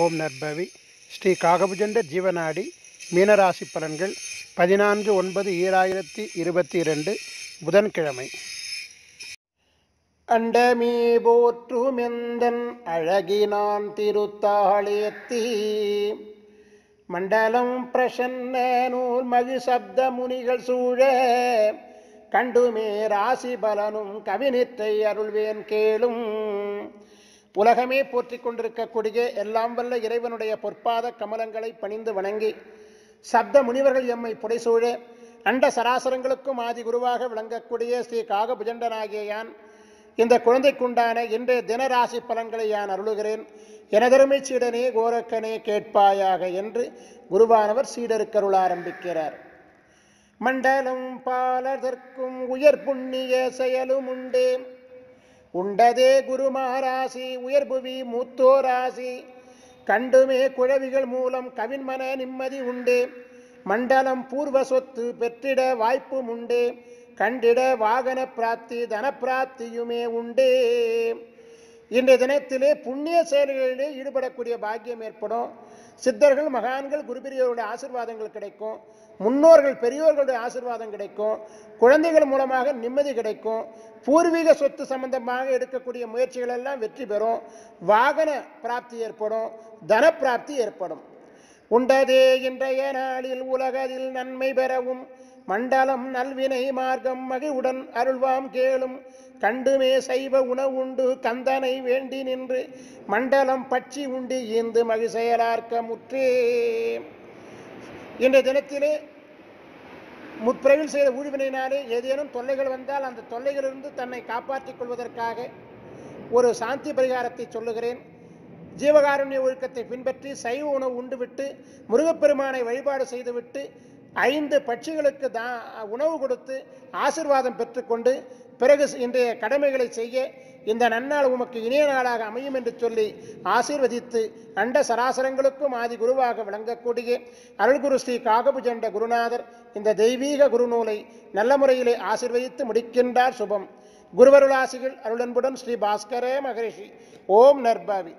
ஓம் நற்பவி. ஸ்ரீ காகபுஜண்ட ஜீவநாடி மீனராசி பலன்கள் பதினான்கு ஒன்பது ஈராயிரத்தி இருபத்தி இரண்டு புதன்கிழமை. அண்டமீ போற்றுமெந்தன் அழகினான் திருத்தாளேத்தி. மண்டலம் பிரசன்ன நூல் மகு சப்த முனிகள் சூழ கண்டுமே ராசி பலனும் கவினித்தை அருள்வேன் கேளும். உலகமே போற்றிக் கொண்டிருக்கக்கூடிய எல்லாம் வல்ல இறைவனுடைய பொற்பாத கமலங்களை பணிந்து வணங்கி சப்த முனிவர்கள் எம்மை புடைசூழ அண்ட சராசரங்களுக்கும் ஆதி குருவாக விளங்கக்கூடிய ஸ்ரீ காகபுஜண்டனாகிய யான் இந்த குழந்தைக்குண்டான இன்றைய தினராசி பலன்களை யான் அருளுகிறேன். எனதருமை சீடனே கோரக்கனே கேட்பாயாக என்று குருவானவர் சீடருக்கருள் ஆரம்பிக்கிறார். மண்டலம் பாலதற்கும் உயர் புண்ணிய செயலும் உண்டேன் உண்டதே குருமாராசி உயர்புவி மூத்தோராசி. கண்டுமே குழவிகள் மூலம் கவின்மன நிம்மதி உண்டு. மண்டலம் பூர்வ சொத்து பெற்றிட வாய்ப்பும் உண்டு. கண்டிட வாகன பிராப்தி தன பிராப்தியுமே உண்டே. இன்றைய தினத்திலே புண்ணிய செயல்களிலே ஈடுபடக்கூடிய பாக்கியம் ஏற்படும். சித்தர்கள் மகான்கள் குருபிரியோருடைய ஆசிர்வாதங்கள் கிடைக்கும். முன்னோர்கள் பெரியோர்களுடைய ஆசிர்வாதம் கிடைக்கும். குழந்தைகள் மூலமாக நிம்மதி கிடைக்கும். பூர்வீக சொத்து சம்பந்தமாக எடுக்கக்கூடிய முயற்சிகள் எல்லாம் வெற்றி பெறும். வாகன பிராப்தி ஏற்படும். தன பிராப்தி ஏற்படும். உண்டதே இன்றைய நாளில் உலகத்தில் நன்மை பெறவும் மண்டலம் நல்வினை மார்க்கம் மகிழ்வுடன் அருள்வாம் கேளும். கண்டுமே சைவ உணவுண்டு கந்தனை வேண்டி நின்று. மண்டலம் பட்சி உண்டு ஈந்து மகிழ்செயலார்க்க முற்றே. இன்றைய தினத்திலே முற்பிறவில் செய்த ஊழ்வினையினாலே ஏதேனும் தொல்லைகள் வந்தால் அந்த தொல்லைகளிலிருந்து தன்னை காப்பாற்றிக் கொள்வதற்காக ஒரு சாந்தி பரிகாரத்தை சொல்லுகிறேன். ஜீவகாருண்ய ஒழுக்கத்தை பின்பற்றி சைவ உணவு உண்டுவிட்டு முருகப்பெருமானை வழிபாடு செய்துவிட்டு ஐந்து பட்சிகளுக்கு தான் உணவு கொடுத்து ஆசிர்வாதம் பெற்றுக்கொண்டு பிறகு இன்றைய கடமைகளை செய்ய இந்த நன்னாள் உமக்கு இணைய நாளாக அமையும் என்று சொல்லி ஆசீர்வதித்து அண்ட சராசரங்களுக்கும் ஆதி குருவாக விளங்கக்கூடிய அருள்குரு ஸ்ரீ காகபுஜண்ட குருநாதர் இந்த தெய்வீக குருநூலை நல்ல முறையிலே ஆசிர்வதித்து முடிக்கின்றார். சுபம். குருவருளாசிகள் அருளன்புடன் ஸ்ரீ பாஸ்கரே மகரிஷி. ஓம் நர்பாவி.